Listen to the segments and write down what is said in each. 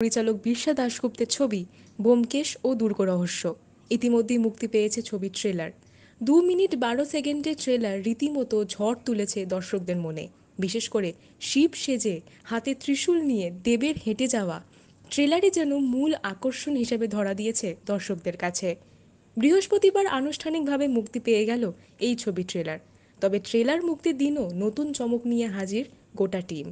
পরিচালক বিরসা দাশগুপ্তের ছবি ব্যোমকেশ ও দুর্গ রহস্য। ইতিমধ্যেই মুক্তি পেয়েছে ছবির ট্রেলার দু মিনিট বারো সেকেন্ডের ট্রেলার রীতিমতো ঝড় তুলেছে দর্শকদের মনে। বিশেষ করে শিব সেজে হাতে ত্রিশূল নিয়ে দেবের হেঁটে যাওয়া। ট্রেলারে যেন মূল আকর্ষণ হিসেবে ধরা দিয়েছে দর্শকদের কাছে। বৃহস্পতিবার আনুষ্ঠানিকভাবে মুক্তি পেয়ে গেল এই ছবি ট্রেলার তবে ট্রেলার মুক্তির দিনও নতুন চমক নিয়ে হাজির গোটা টিম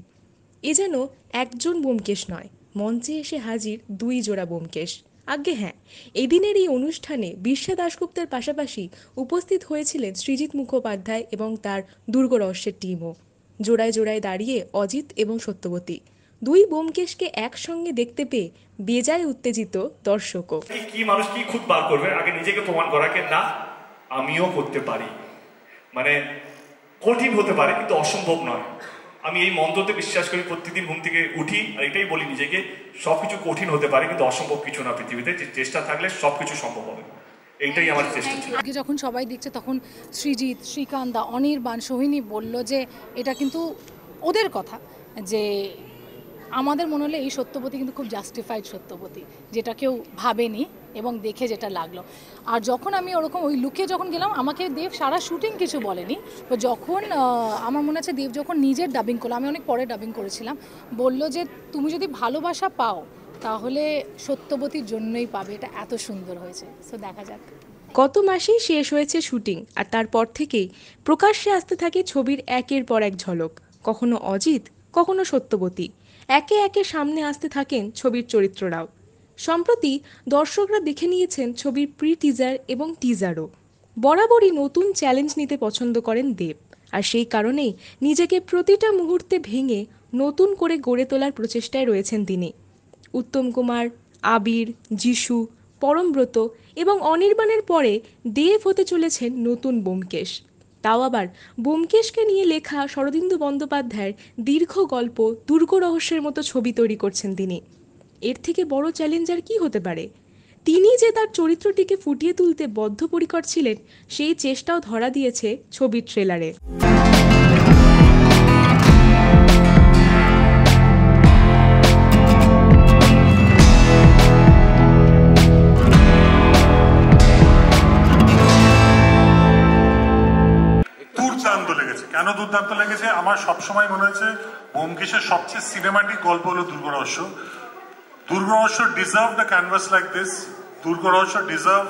এ যেন একজন ব্যোমকেশ নয় মঞ্চে এসে হাজির দুই জোড়া ব্যোমকেশ আজ্ঞে হ্যাঁ এদিনের এই অনুষ্ঠানে বিশ্বা দাশগুপ্তের পাশাপাশি উপস্থিত হয়েছিলেন সৃজিত মুখোপাধ্যায় এবং তার দুর্গ রহস্যের টিমও। জোড়ায় জোড়ায় দাঁড়িয়ে অজিত এবং সত্যবতী। দুই ব্যোমকেশকে একসঙ্গে দেখতে পেয়ে বেজায় উত্তেজিত দর্শকও। কি মানুষ কি খুদ বার করবে? আগে নিজেকে প্রমাণ করাকে না, আমিও করতে পারি। মানে কঠিন হতে পারে, কিন্তু অসম্ভব নয়। আমি এই মন্ত্রতে বিশ্বাস করি প্রতিদিন ঘুম থেকে উঠি আর এটাই বলি নিজেকে সবকিছু কঠিন হতে পারে কিন্তু অসম্ভব কিছু না পৃথিবীতে। যে চেষ্টা থাকলে সবকিছু সম্ভব হবে। এইটাই আমার চেষ্টা ছিল। আগে যখন সবাই দেখছে তখন সৃজিৎ শ্রীকান্দা অনির্বাণ সোহিনী বলল যে এটা কিন্তু ওদের কথা যে আমাদের মনে হলে এই সত্যবতী কিন্তু খুব জাস্টিফাইড সত্যবতী যেটা কেউ ভাবেনি। এবং দেখে যেটা লাগল। আর যখন আমি ওরকম ওই লুকে যখন গেলাম, আমাকে দেব সারা শুটিং কিছু বলেনি। তো যখন আমার মনে আছে দেব যখন নিজের ডাবিং করল, আমি অনেক পরে ডাবিং করেছিলাম, বলল যে, তুমি যদি ভালোবাসা পাও, তাহলে সত্যবতীর জন্যই পাবে, এটা এত সুন্দর হয়েছে। সো দেখা যাক। গত মাসেই শেষ হয়েছে শুটিং আর তারপর থেকেই প্রকাশ্যে আসতে থাকে ছবির একের পর এক ঝলক। কখনো অজিত, কখনো সত্যবতী। একে একে সামনে আসতে থাকেন ছবির চরিত্ররাও। সম্প্রতি দর্শকরা দেখে নিয়েছেন ছবির প্রি টিজার এবং টিজারও বরাবরই নতুন চ্যালেঞ্জ নিতে পছন্দ করেন দেব। আর সেই কারণেই নিজেকে প্রতিটা মুহূর্তে ভেঙে নতুন করে গড়ে তোলার প্রচেষ্টায় রয়েছেন তিনি। উত্তম কুমার, আবির যিশু পরমব্রত এবং অনির্বাণের পরে দেব হতে চলেছেন নতুন ব্যোমকেশ তাও আবার ব্যোমকেশকে নিয়ে লেখা শরদিন্দু বন্দ্যোপাধ্যায়ের দীর্ঘ গল্প দুর্গ রহস্যের মতো ছবি তৈরি করছেন তিনি। এর থেকে বড় চ্যালেঞ্জ আর কি হতে পারে? তিনি যে তার চরিত্রটিকে ফুটিয়ে তুলতে বদ্ধপরিকর ছিলেন, সেই চেষ্টাও ধরা দিয়েছে ছবির ট্রেলারে। দুর্দান্ত লেগেছে। কেন দুর্দান্ত লেগেছে? আমার সবসময় মনে হয়েছে, ব্যোমকেশের সবচেয়ে সিনেমাটিক গল্প হলো Durgo Rahasya Durgo Rahasya deserve the canvas like this Durgo Rahasya deserve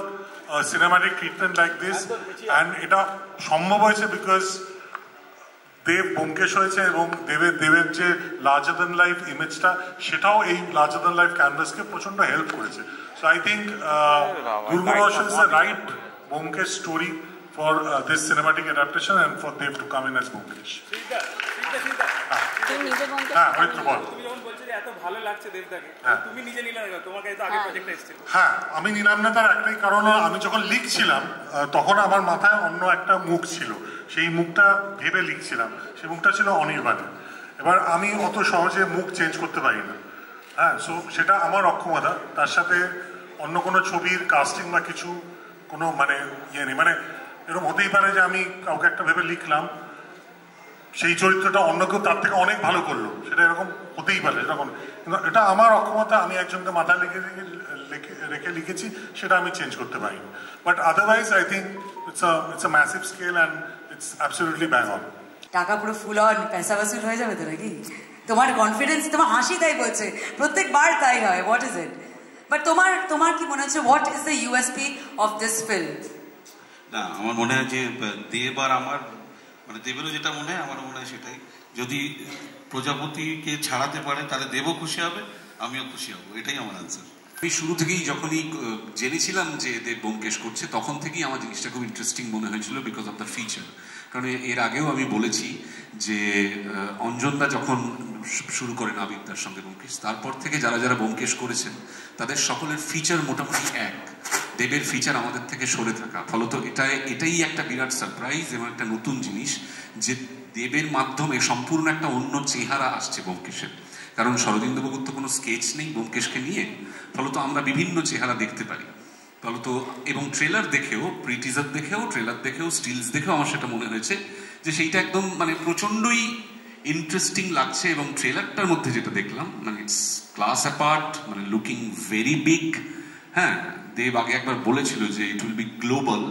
cinematic treatment like this and এটা সম্ভব হয়েছে বিকজ দেব ব্যোমকেশ হয়েছে এবং দেবের দেবের যে লার্জার দ্যান লাইফ ইমেজটা সেটাও এই লার্জার দ্যান লাইফ ক্যানভাসকে প্রচণ্ড হেল্প করেছে so I think Durgo Rahasya is the right Byomkesh story for this cinematic adaptation and for Dev to come in as Byomkesh. হ্যাঁ ওই বল। এত ভালো লাগছে দেবদাকে। হ্যাঁ। তুমি নিজে নিলে না তোমার কাছে তো আগে প্রজেক্টটা এসেছিল। হ্যাঁ আমি নিলাম না তার একটাই কারণ হলো আমি যখন লিখছিলাম তখন আমার মাথায় অন্য একটা মুখ ছিল। সেই মুখটা ভেবে লিখছিলাম। সেই মুখটা ছিল অনির্বাণের। এবার আমি অত সহজে মুখ চেঞ্জ করতে পারি না। হ্যাঁ সো সেটা আমার অক্ষমতা। তার সাথে অন্য কোনো ছবির কাস্টিং বা কিছু কোনো মানে ইয়ে নেই। মানে এরকম হতেই পারে যে আমি কাউকে একটা ভেবে লিখলাম। সেই চরিত্রটা অন্য কেউ তার থেকে অনেক ভালো করল। সেটা এরকম হতেই পারে এরকম কিন্তু এটা আমার অক্ষমতা আমি একজনকে মাথায় লিখে রেখে লিখে রেখে লিখেছি সেটা আমি চেঞ্জ করতে পারি but otherwise I think it's a it's a massive scale and it's absolutely bang on টাকা পুরো ফুল অন পয়সা বাসুল হয়ে যাবে তো নাকি? তোমার কনফিডেন্স তোমার হাসি তাই বলছে। প্রত্যেকবার তাই হয় হোয়াট ইজ ইট বাট তোমার তোমার কি মনে হচ্ছে what is the USP of this film না আমার মনে হয় যে দেব আর আমার মানে দেবেরও যেটা মনে হয়, আমারও মনে হয় সেটাই। যদি প্রজাপতিকে ছাড়াতে পারে, তাহলে দেবও খুশি হবে, আমিও খুশি হব, এটাই আমার আনসার আমি শুরু থেকেই যখনই জেনেছিলাম যে দেব ব্যোমকেশ করছে, তখন থেকেই আমার জিনিসটা খুব ইন্টারেস্টিং মনে হয়েছিল বিকজ অফ দ্য ফিচার কারণ এর আগেও আমি বলেছি যে অঞ্জনদা যখন শুরু করেন আবিদ্যার সঙ্গে ব্যোমকেশ, তারপর থেকে যারা যারা ব্যোমকেশ করেছেন, তাদের সকলের ফিচার মোটামুটি এক। দেবের ফিচার আমাদের থেকে সরে থাকা। ফলত এটা এটাই একটা বিরাট সারপ্রাইজ এবং একটা নতুন জিনিস যে দেবের মাধ্যমে সম্পূর্ণ একটা অন্য চেহারা আসছে ব্যোমকেশের। কারণ শরদিন্দুবাবুর তো কোনো স্কেচ নেই ব্যোমকেশকে নিয়ে। ফলত আমরা বিভিন্ন চেহারা দেখতে পারি। ফলত এবং ট্রেলার দেখেও প্রি টিজার দেখেও ট্রেলার দেখেও স্টিলস দেখেও আমার সেটা মনে হয়েছে যে সেইটা একদম মানে প্রচণ্ডই ইন্টারেস্টিং লাগছে এবং ট্রেলারটার মধ্যে যেটা দেখলাম মানে ইটস ক্লাস অ্যাপার্ট মানে লুকিং ভেরি বিগ হ্যাঁ? দেব আগে একবার বলেছিল যে ইট উইল বি গ্লোবাল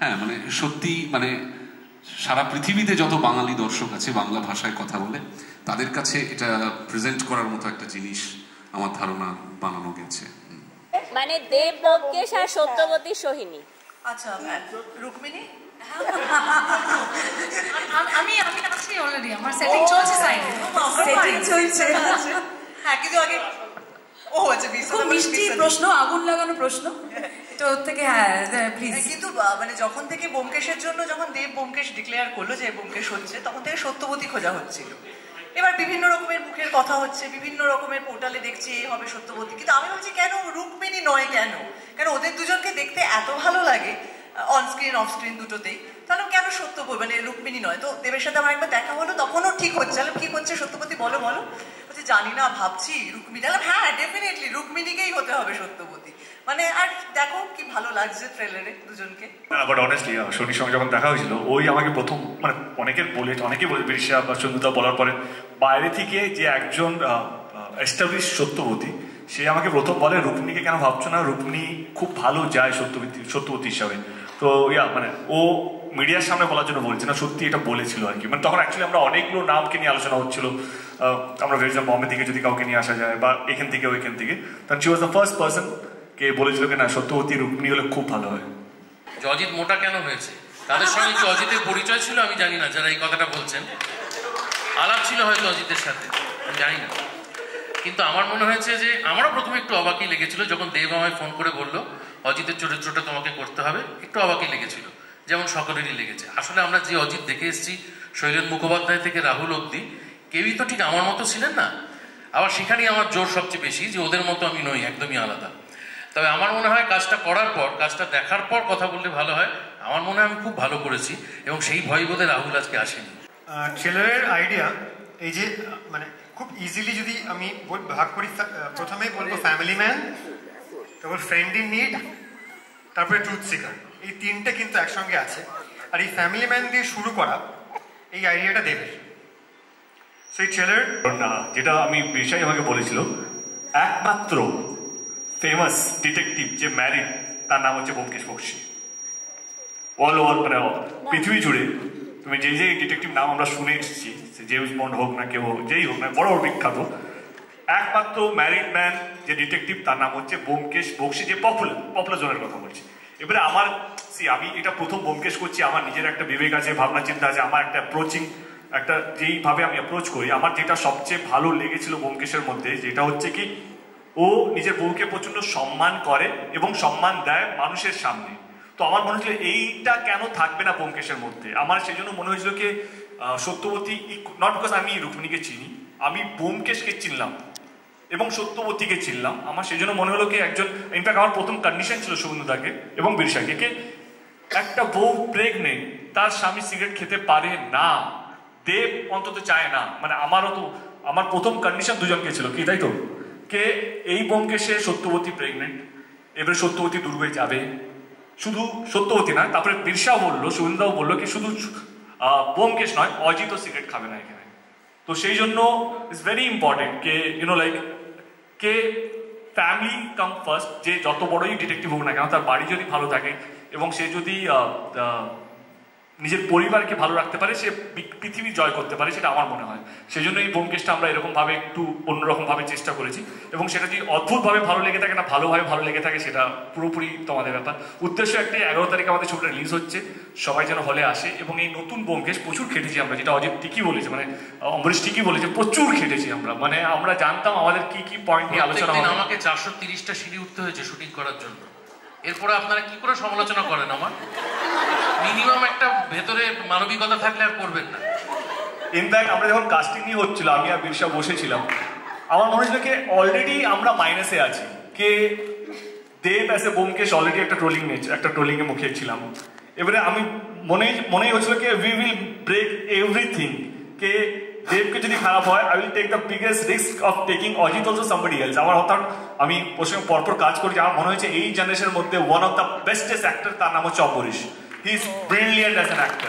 হ্যাঁ মানে সত্যি মানে সারা পৃথিবীতে যত বাঙালি দর্শক আছে বাংলা ভাষায় কথা বলে তাদের কাছে এটা প্রেজেন্ট করার মতো একটা জিনিস আমার ধারণা বানানো গেছে। মানে দেব ব্যোমকেশ আর সত্যবতী সোহিনী। আচ্ছা রুক্মিণী? আমি আমি আছি অলরেডি আমার সেটিং চলছে সাইডে সেটিং চলছে। হ্যাঁ কিন্তু আগে ও আচ্ছা খুব মিষ্টি প্রশ্ন আগুন লাগানো প্রশ্ন। ওর থেকে হ্যাঁ প্লিজ কিন্তু মানে যখন থেকে বোমকেশের জন্য যখন দেব বোমকেশ ডিক্লেয়ার করল যে বোমকেশ হচ্ছে তখন থেকে সত্যবতী খোঁজা হচ্ছিল। এবার বিভিন্ন রকমের মুখের কথা হচ্ছে বিভিন্ন রকমের পোর্টালে দেখছি এই হবে সত্যবতী। কিন্তু আমি ভাবছি কেন রুক্মিণী নয় কেন? কেন ওদের দুজনকে দেখতে এত ভালো লাগে? অন স্ক্রিন অফ স্ক্রিন দুটোতেই তাহলে কেন সত্য মানে রুক্মিণী নয়? তো দেবের সাথে আমার একবার দেখা হলো তখনও ঠিক হচ্ছে। কি করছে সত্যবতী বলো বলো। জানি না, ভাবছি রুক্মিণী। হ্যাঁ ডেফিনেটলি রুক্মিণীকেই হতে হবে সত্যবতী। মানে আর দেখো কি ভালো লাগছে ট্রেলারে দুজনকে। বাট অনেস্টলি শনির সঙ্গে যখন দেখা হয়েছিল, ওই আমাকে প্রথম মানে অনেকের বলে অনেকে বলে বিরিশা বা সন্ধ্যা বলার পরে, বাইরে থেকে যে একজন এস্টাবলিশ সত্যবতী, সে আমাকে প্রথম বলে, রুক্মিণীকে কেন ভাবছ না? রুক্মিণী খুব ভালো যায় সত্যবতী সত্যবতী হিসাবে। তো ইয়া মানে ও মিডিয়ার সামনে বলার জন্য বলছে না, সত্যি এটা বলেছিল আর কি। মানে তখন অ্যাকচুয়ালি আমরা অনেকগুলো নামকে নিয়ে আলোচনা হচ্ছিল। আমরা ভেবেছিলাম বম্বে থেকে যদি কাউকে নিয়ে আসা যায় বা এখান থেকে ওইখান থেকে। তখন she was the first person কে বলেছিল কি, না সত্যবতী রুক্মিণী হলে খুব ভালো হয়। অজিত মোটা কেন হয়েছে? তাদের সঙ্গে কি অজিতের পরিচয় ছিল? আমি জানি না, যারা এই কথাটা বলছেন। আলাপ ছিল হয়তো অজিতের সাথে, আমি জানি না। কিন্তু আমার মনে হয়েছে যে, আমারও প্রথমে একটু অবাকই লেগেছিল যখন দেব আমায় ফোন করে বলল, অজিতের চরিত্রটা তোমাকে করতে হবে। একটু অবাকই লেগেছিল। যেমন সকলেরই লেগেছে। আসলে আমরা যে অজিত দেখে এসেছি, শৈলেন মুখোপাধ্যায় থেকে রাহুল অব্দি কেউই তো ঠিক আমার মতো ছিলেন না। আবার সেখানেই আমার জোর সবচেয়ে বেশি যে ওদের মতো আমি নই, একদমই আলাদা। তবে আমার মনে হয় কাজটা করার পর, কাজটা দেখার পর কথা বললে ভালো হয়। আমার মনে হয় আমি খুব ভালো করেছি এবং সেই ভয়বোধে রাহুল আজকে আসেনি। ট্রেলারের আইডিয়া এই যে মানে খুব ইজিলি যদি আমি ভাগ করি প্রথমেই বলব ফ্যামিলি ম্যান তারপর ফ্রেন্ড ইন নিড তারপরে ট্রুথ সিকার এই তিনটে কিন্তু একসঙ্গে আছে। আর এই ফ্যামিলি ম্যান দিয়ে শুরু করা এই আইডিয়াটা দেবে। সেই ট্রেলার না যেটা আমি পেশাই আমাকে বলেছিল একমাত্র ফেমাস ডিটেকটিভ যে ম্যারিড তার নাম হচ্ছে ব্যোমকেশ বক্সি। অল ওভার মানে পৃথিবী জুড়ে। তুমি যে যে ডিটেকটিভ নাম আমরা শুনে এসেছি জেমস বন্ড হোক না কেউ হোক, যেই হোক না বড় বড় বিখ্যাত একমাত্র ম্যারিড ম্যান যে ডিটেকটিভ তার নাম হচ্ছে ব্যোমকেশ বক্সি যে পপুলার পপুলার জনের কথা বলছি। এবারে আমার সি আমি এটা প্রথম ব্যোমকেশ করছি, আমার নিজের একটা বিবেক আছে, ভাবনা চিন্তা আছে, আমার একটা অ্যাপ্রোচিং একটা যেইভাবে আমি অ্যাপ্রোচ করি, আমার যেটা সবচেয়ে ভালো লেগেছিল ব্যোমকেশের মধ্যে, যেটা হচ্ছে কি, ও নিজের বউকে প্রচণ্ড সম্মান করে এবং সম্মান দেয় মানুষের সামনে। তো আমার মনে হচ্ছিল এইটা কেন থাকবে না ব্যোমকেশের মধ্যে? আমার সেই জন্য মনে হয়েছিল কি সত্যবতী নট বিকজ আমি রুক্মিণীকে চিনি, আমি ব্যোমকেশকে চিনলাম। এবং সত্যবতীকে চিনলাম। আমার সেই জন্য মনে হলো কি একজন ইনফ্যাক্ট আমার প্রথম কন্ডিশন ছিল সুবন্ধুদাকে এবং বিরসাকে, কে একটা বউ প্রেগনেন্ট তার স্বামী সিগারেট খেতে পারে না, দেব অন্তত চায় না। মানে আমারও তো, আমার প্রথম কন্ডিশন দুজনকে ছিল, কি তাই তো? কে এই বোমকে সে সত্যবতী প্রেগনেন্ট এবারে সত্যবতী দুর্গে যাবে। শুধু সত্যবতী না, তারপরে বিরসাও বলল সুবিন্দাও বলল কি শুধু বোমকেশ নয়, অজিতও সিগারেট খাবে না এখানে। তো সেই জন্য ইটস ভেরি ইম্পর্টেন্ট কে ইউনো লাইক কে ফ্যামিলি কাম ফার্স্ট যে যত বড়ই ডিটেকটিভ হোক না কেন, তার বাড়ি যদি ভালো থাকে এবং সে যদি নিজের পরিবারকে ভালো রাখতে পারে সে পৃথিবী জয় করতে পারে সেটা আমার মনে হয়। সেই জন্য এই বোমকেশটা আমরা এরকমভাবে একটু অন্যরকমভাবে চেষ্টা করেছি এবং সেটা যদি অদ্ভুতভাবে ভালো লেগে থাকে না ভালোভাবে ভালো লেগে থাকে সেটা পুরোপুরি তোমাদের ব্যাপার। উদ্দেশ্য একটাই এগারো তারিখে আমাদের ছবিটা রিলিজ হচ্ছে সবাই যেন হলে আসে এবং এই নতুন বোমকেশ প্রচুর খেটেছি আমরা যেটা অজিত ঠিকই বলেছে মানে অম্বরীশ ঠিকই বলেছে প্রচুর খেটেছি আমরা। মানে আমরা জানতাম আমাদের কি কি পয়েন্ট নিয়ে আলোচনা আমাকে চারশো তিরিশটা সিঁড়ি উঠতে হয়েছে শুটিং করার জন্য। এরপরে আপনারা কি করে সমালোচনা করেন আমার? মিনিমাম একটা ভেতরে মানবিকতা থাকলে আর করবেন না। ইনফ্যাক্ট আমরা যখন কাস্টিং নিয়ে হচ্ছিল আমি আর বিরসা বসেছিলাম, আমার মনে হচ্ছিল অলরেডি আমরা মাইনাসে আছি। কে দেব অ্যাসে বোমকেশ অলরেডি একটা ট্রোলিং নিয়েছে একটা ট্রোলিং এ মুখে ছিলাম। এবারে আমি মনে মনেই হচ্ছিল কি উই উইল ব্রেক এভরিথিং কে দেবকে যদি খারাপ হয় I will take the biggest risk of taking Ajit also somebody else আমার অর্থাৎ আমি ওর পরপর কাজ করেছি আমার মনে হয়েছে এই জেনারেশনের মধ্যে one of the bestest actor তার নাম হচ্ছে Ambarish he is brilliant as an actor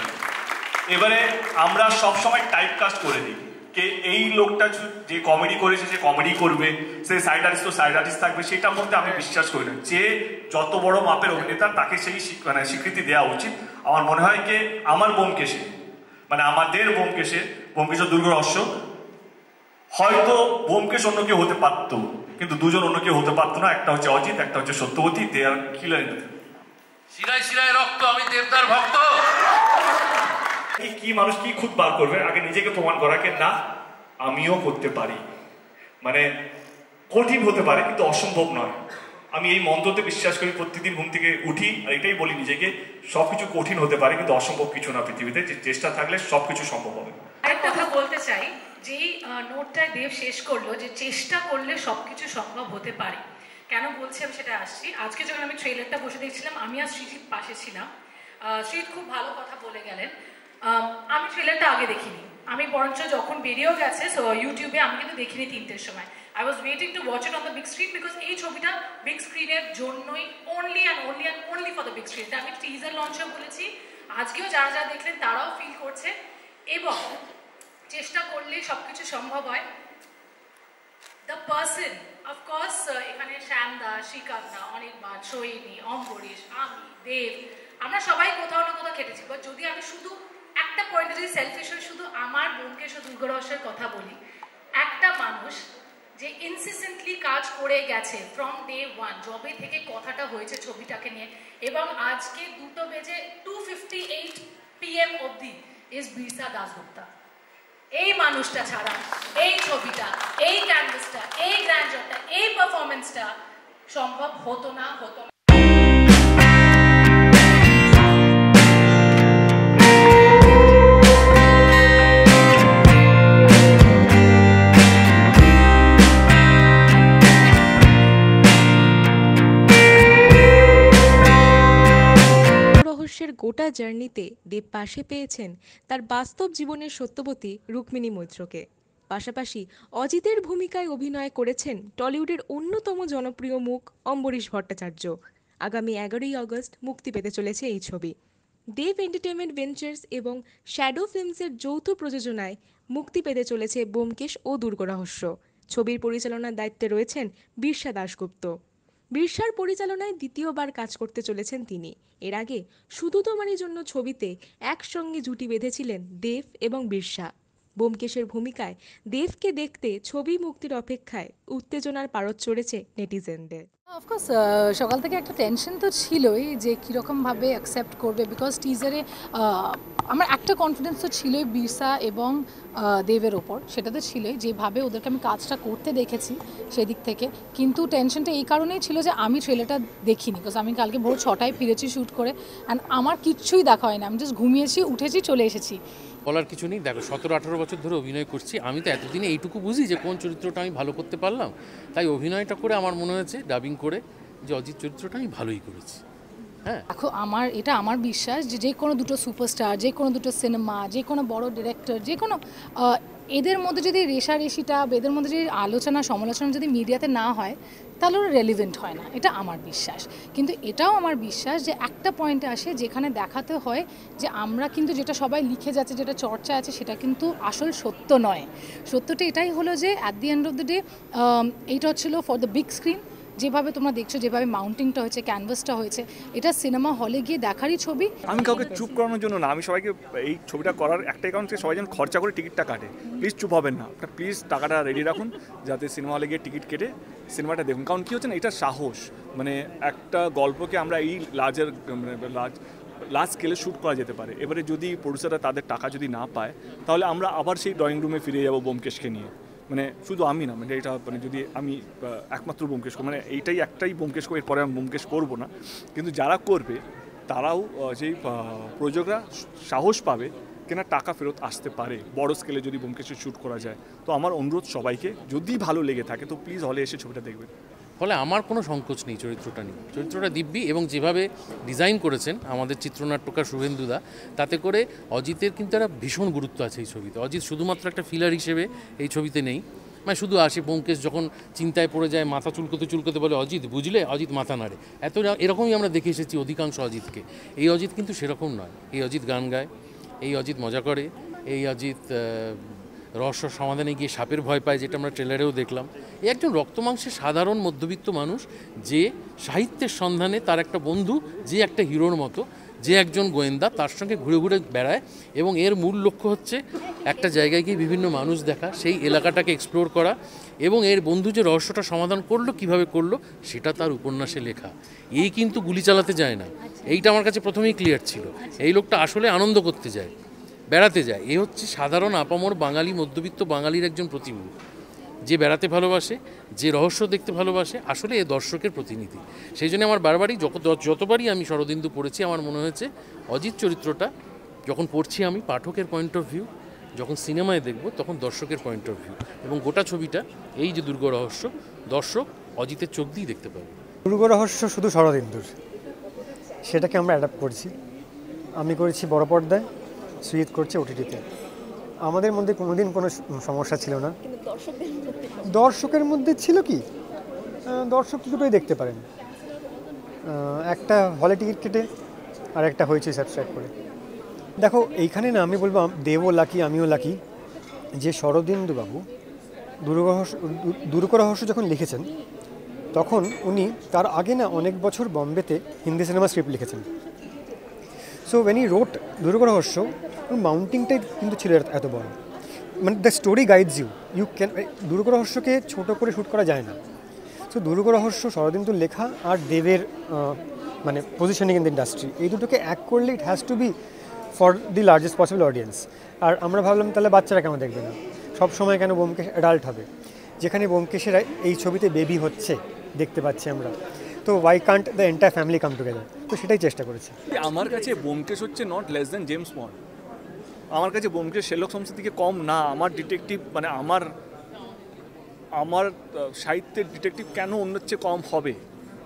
এবারে আমরা সব সময় টাইপ কাস্ট করে দিই কে এই লোকটা যে- কমেডি করেছে, সে কমেডি করবে, সে সাইড আর্টিস্ট তো সাইড আর্টিস্ট থাকবে, সেটার মধ্যে আমি বিশ্বাস করি না। যে যত বড় মাপের অভিনেতা, তাকে সেই মানে স্বীকৃতি দেওয়া উচিত। আমার মনে হয় যে আমার বোমকেশে মানে আমাদের বোমকেশে বোমকেশ দুর্গ রহস্য হয়তো বোমকেশ অন্য কেউ হতে পারতো কিন্তু দুজন অন্য কেউ হতে পারতো না। একটা হচ্ছে অজিত একটা হচ্ছে সত্যবতী দে আর কিলার শিরায় শিরায় রক্ত আমি দেবদার ভক্ত। কি কি মানুষ কি খুদ বার করবে? আগে নিজেকে প্রমাণ করাকে না আমিও করতে পারি। মানে কঠিন হতে পারে কিন্তু অসম্ভব নয়। আমি এই মন্ত্রতে বিশ্বাস করি প্রতিদিন ঘুম থেকে উঠি আর এটাই বলি নিজেকে সবকিছু কঠিন হতে পারে কিন্তু অসম্ভব কিছু না পৃথিবীতে। যে চেষ্টা থাকলে সবকিছু সম্ভব হবে। আরেকটা কথা বলতে চাই আহ, নোটটায় দেব শেষ করল যে চেষ্টা করলে সবকিছু সম্ভব হতে পারে। কেন বলছি আমি সেটা আসছি? আজকে যখন আমি ট্রেলারটা বসে দেখছিলাম আমি আর শ্রীজিৎ পাশে ছিলাম। শ্রীজিৎ খুব ভালো কথা বলে গেলেন। আমি ট্রেলারটা আগে দেখিনি। আমি বরঞ্চ যখন বেরিয়েও গেছে সো ইউটিউবে আমি কিন্তু দেখিনি তিনটের সময়। I was waiting to watch it on the big screen because এই ছবিটা বিগ স্ক্রিনের জন্যই only and only and only for the big screen আমি টিজার লঞ্চেও বলেছি। আজকেও যারা যারা দেখলেন তারাও ফিল করছে। এবং চেষ্টা করলে সবকিছু সম্ভব হয়। দ্য পার্সন অফকোর্স এখানে শ্যামদা, শ্রীকান্তা, অনির্বাণ, সোহিনী, অম্বরীশ, আমি, দেব, আমরা সবাই কোথাও না কোথাও খেটেছি। বাট যদি আমি শুধু একটা পয়েন্টে যদি সেলফিশ শুধু আমার বোমকেশ ও দুর্গরহস্যের কথা বলি, একটা মানুষ যে ইনসিসেন্টলি কাজ করে গেছে ফ্রম ডে ওয়ান জবে থেকে কথাটা হয়েছে ছবিটাকে নিয়ে। এবং আজকে দুটো বেজে টু ফিফটি এইট পিএম অবধি ইস বিরসা দাসগুপ্তা এই মানুষটা ছাড়া, এই ছবিটা, এই ক্যানভাসটা এই গ্র্যান্ডারটা এই পারফরমেন্সটা সম্ভব হতো না হতো না। গোটা জার্নিতে দেব পাশে পেয়েছেন তার বাস্তব জীবনের সত্যবতী রুক্মিণী মৈত্রকে। পাশাপাশি অজিতের ভূমিকায় অভিনয় করেছেন টলিউডের অন্যতম জনপ্রিয় মুখ অম্বরীশ ভট্টাচার্য। আগামী এগারোই আগস্ট মুক্তি পেতে চলেছে এই ছবি। দেব এন্টারটেনমেন্ট ভেঞ্চার্স এবং শ্যাডো ফিল্মসের যৌথ প্রযোজনায় মুক্তি পেতে চলেছে ব্যোমকেশ ও দুর্গরহস্য। ছবির পরিচালনার দায়িত্বে রয়েছেন বিরসা দাশগুপ্ত। বিরসার পরিচালনায় দ্বিতীয়বার কাজ করতে চলেছেন তিনি। এর আগে শুধু তোমারই জন্য ছবিতে একসঙ্গে জুটি বেঁধেছিলেন দেব এবং বিরসা। বোমকেশের ভূমিকায় দেবকে দেখতে ছবি মুক্তির অপেক্ষায় উত্তেজনার পারদ চড়েছে নেটিজেনদের। অফকোর্স সকাল থেকে একটা টেনশন তো ছিলই যে কীরকমভাবে অ্যাকসেপ্ট করবে বিকজ টিজারে আমার একটা কনফিডেন্স তো ছিলই বিরসা এবং দেবের ওপর, সেটা তো ছিলই যেভাবে ওদেরকে আমি কাজটা করতে দেখেছি সেদিক থেকে। কিন্তু টেনশনটা এই কারণেই ছিল যে আমি ট্রেলারটা দেখিনি বিকজ আমি কালকে ভোর ছটায় ফিরেছি শ্যুট করে অ্যান্ড আমার কিচ্ছুই দেখা হয়নি। আমি জাস্ট ঘুমিয়েছি, উঠেছি, চলে এসেছি। বলার কিছু নেই। দেখো, সতেরো, আঠারো বছর ধরে অভিনয় করছি। আমি তো এতদিনে এইটুকু বুঝি যে কোন চরিত্রটা আমি ভালো করতে পারলাম। তাই অভিনয়টা করে আমার মনে হয়েছে ডাবিং করে যে অজিত চরিত্রটা আমি ভালোই করেছি। হ্যাঁ? দেখো, আমার, এটা আমার বিশ্বাস যে যে কোনো দুটো সুপারস্টার যে কোনো দুটো সিনেমা যে কোনো বড় ডিরেক্টর যে কোনো এদের মধ্যে যদি রেশারেশিটা এদের মধ্যে যদি আলোচনা, সমালোচনা যদি মিডিয়াতে না হয় তাহলে ওরা রেলিভেন্ট হয় না। এটা আমার বিশ্বাস। কিন্তু এটাও আমার বিশ্বাস যে একটা পয়েন্টে আসে যেখানে দেখাতে হয় যে আমরা কিন্তু যেটা সবাই লিখে যাচ্ছে, যেটা চর্চা আছে, সেটা কিন্তু আসল সত্য নয়। সত্যটা এটাই হলো যে at the end of the day এইটা হচ্ছিল ফর দ্য বিগ স্ক্রিন যেভাবে তোমরা দেখছ, যেভাবে মাউন্টিংটা হয়েছে ক্যানভাসটা হয়েছে, এটা সিনেমা হলে গিয়ে দেখারই ছবি। আমি কাউকে চুপ করানোর জন্য না, আমি সবাইকে এই ছবিটা করার একটাই কারণ সবাই যেন খরচা করে টিকিটটা কাটে। প্লিজ চুপ হবেন না। প্লিজ টাকাটা রেডি রাখুন, যাতে সিনেমা হলে গিয়ে টিকিট কেটে সিনেমাটা দেখুন। কারণ কী হচ্ছে না, এটা সাহস। মানে একটা গল্পকে আমরা এই লার্জার মানে লার্জ লার্জ স্কেলে শ্যুট করা যেতে পারে। এবারে যদি প্রডিউসাররা তাদের টাকা যদি না পায়, তাহলে আমরা আবার সেই ড্রয়িং রুমে ফিরে যাব বোমকেশকে নিয়ে। মানে শুধু আমি না মানে এটা মানে যদি আমি একমাত্র বোমকেশ মানে এইটাই একটাই বোমকেশ করব এরপরে আমি বোমকেশ করব না। কিন্তু যারা করবে, তারাও যেই প্রযোজকরা সাহস পাবে কেনা টাকা ফেরত আসতে পারে, বড় স্কেলে যদি বোমকেশে শ্যুট করা যায়। তো আমার অনুরোধ সবাইকে, যদি ভালো লেগে থাকে, তো প্লিজ হলে এসে ছবিটা দেখবেন। ফলে আমার কোনো সংকোচ নেই চরিত্রটা নিয়ে। চরিত্রটা দিব্যি এবং যেভাবে ডিজাইন করেছেন আমাদের চিত্রনাট্যকার শুভেন্দুদা তাতে করে অজিতের কিন্তু একটা ভীষণ গুরুত্ব আছে এই ছবিতে। অজিত শুধুমাত্র একটা ফিলার হিসেবে এই ছবিতে নেই। মানে শুধু আসে ব্যোমকেশ যখন চিন্তায় পড়ে যায়, মাথা চুলকোতে চুলকোতে বলে, অজিত, বুঝলে? অজিত মাথা নাড়ে। এত এরকমই আমরা দেখে এসেছি অধিকাংশ অজিতকে। এই অজিত কিন্তু সেরকম নয়। এই অজিত গান গায়, এই অজিত মজা করে, এই অজিত রহস্য সমাধানে গিয়ে সাপের ভয় পায় যেটা আমরা ট্রেলারেও দেখলাম। এ একজন রক্তমাংসের সাধারণ মধ্যবিত্ত মানুষ যে সাহিত্যের সন্ধানে তার একটা বন্ধু যে একটা হিরোর মতো যে একজন গোয়েন্দা তার সঙ্গে ঘুরে ঘুরে বেড়ায় এবং এর মূল লক্ষ্য হচ্ছে একটা জায়গায় গিয়ে বিভিন্ন মানুষ দেখা সেই এলাকাটাকে এক্সপ্লোর করা এবং এর বন্ধু যে রহস্যটা সমাধান করল কীভাবে করল সেটা তার উপন্যাসে লেখা। এই কিন্তু গুলি চালাতে যায় না। এইটা আমার কাছে প্রথমেই ক্লিয়ার ছিল। এই লোকটা আসলে আনন্দ করতে যায়। বেড়াতে যায়। এ হচ্ছে সাধারণ আপামর বাঙালি, মধ্যবিত্ত বাঙালির একজন প্রতিমূল যে বেড়াতে ভালোবাসে, যে রহস্য দেখতে ভালোবাসে, আসলে এ দর্শকের প্রতিনিধি। সেই জন্য আমার বারবারই যত- যতবারই আমি শরদিন্দু পড়েছি, আমার মনে হয়েছে অজিত চরিত্রটা, যখন পড়ছি আমি পাঠকের পয়েন্ট অফ ভিউ যখন সিনেমায় দেখব, তখন দর্শকের পয়েন্ট অফ ভিউ এবং গোটা ছবিটা, এই যে দুর্গ রহস্য, দর্শক অজিতের চোখ দিয়েই দেখতে পাবে। দুর্গ রহস্য শুধু শরদিন্দুর। সেটাকে আমরা অ্যাডাপ্ট করছি। আমি করেছি বড় পর্দায়। সুইত করছে ওটিটিতে আমাদের মধ্যে কোনোদিন কোনো সমস্যা ছিল না। দর্শকের মধ্যে ছিল কি? দর্শক দুটোই দেখতে পারেন। একটা হলে টিকিট কেটে আর একটা হয়েছে সাবস্ক্রাইব করে। দেখো এইখানে না আমি বলব দেবও লাকি আমিও লাকি। যে শরদিন্দু বাবু দুর্গরহস্য দুর্গ রহস্য যখন লিখেছেন তখন উনি তার আগে না অনেক বছর বম্বেতে হিন্দি সিনেমা স্ক্রিপ্ট লিখেছেন। So when I wrote Durgo Rohosyo ওর মাউন্টিংটাই কিন্তু ছিল এত- বড়। মানে the story guides you you can Durgo রহস্যকে ছোট করে শ্যুট করা যায় না। সো দুর্গ রহস্য শরদিন্দুর লেখা আর দেবের মানে পজিশনিং ইন দ্য ইন্ডাস্ট্রি এই দুটোকে এক করলে it has to be for the largest possible audience আর আমরা ভাবলাম, তাহলে বাচ্চারা কেন দেখবে না? সব সময় কেন বোমকেশ অ্যাডাল্ট হবে? যেখানে বোমকেশের এই ছবিতে বেবি হচ্ছে, দেখতে পাচ্ছি আমরা। তো why can't the entire family come together তো সেটাই চেষ্টা করেছি। আমার কাছে বোমকেশ হচ্ছে not less than James Bond আমার কাছে বোমকেশ শেলক সমস্ত থেকে কম না, আমার ডিটেকটিভ মানে আমার আমার সাহিত্যের ডিটেকটিভ কেন অন্যের চেয়ে কম হবে?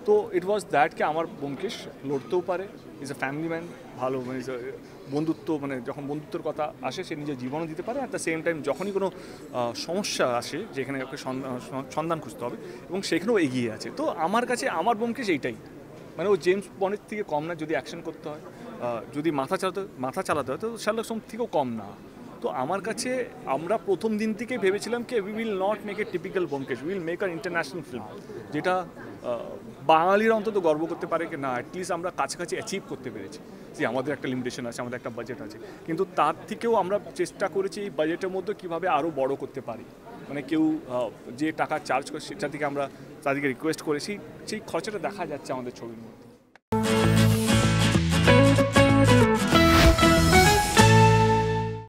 তো ইট ওয়াজ দ্যাটকে আমার বোমকেশ লড়তেও পারে। ইজ এ ফ্যামিলি ম্যান ভালো মানে বন্ধুত্ব মানে যখন বন্ধুত্বের কথা আসে, সে নিজের জীবনও দিতে পারে। অ্যাট দ্য সেম টাইম যখনই কোনো সমস্যা আসে, যেখানে ওকে সন্ধান খুঁজতে হবে এবং সেখানেও এগিয়ে আছে। তো আমার কাছে, আমার বোমকেশ এইটাই মানে ও জেমস বনের থেকে কম না, যদি অ্যাকশন করতে হয়। যদি মাথা চালাতে মাথা চালাতে হয়, তো শার্লক হোমস থেকেও কম না। তো আমার কাছে, আমরা প্রথম দিন থেকে ভেবেছিলাম কি we will not make a typical Byomkesh will make R international film যেটা বাঙালিরা অন্তত গর্ব করতে পারে কি না অ্যাটলিস্ট আমরা কাছাকাছি অ্যাচিভ করতে পেরেছি। যে আমাদের একটা লিমিটেশন আছে, আমাদের একটা বাজেট আছে। কিন্তু তার থেকেও আমরা চেষ্টা করেছি এই বাজেটের মধ্যে কীভাবে আরও বড় করতে পারি। মানে কেউ যে টাকা চার্জ করে, সেটা থেকে আমরা তাদেরকে রিকোয়েস্ট করেছি। সেই খরচাটা দেখা যাচ্ছে আমাদের ছবির মধ্যে।